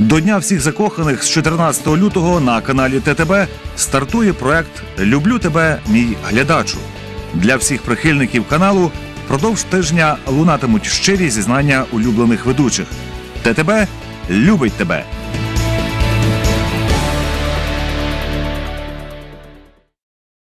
До Дня всіх закоханих з 14 лютого на каналі ТТБ стартує проект Люблю тебе, мій глядачу. Для всіх прихильників каналу впродовж тижня лунатимуть щирі зізнання улюблених ведучих. ТТБ любить тебе.